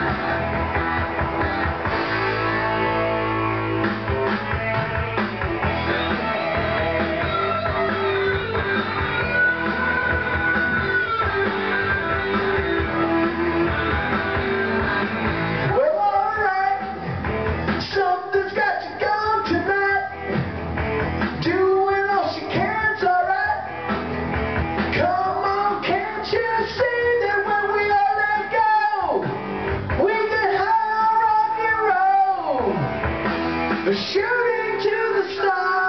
Thank shooting to the stars.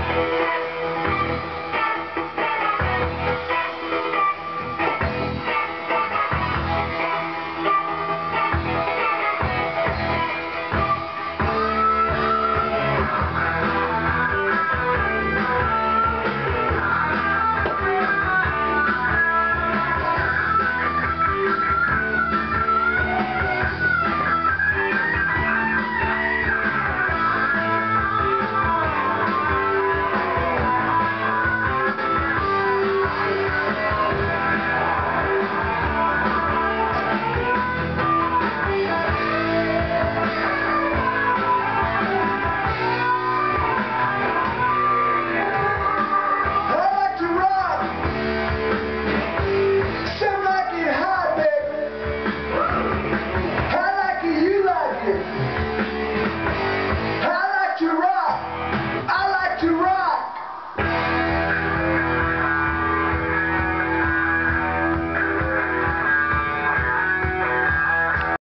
thank you.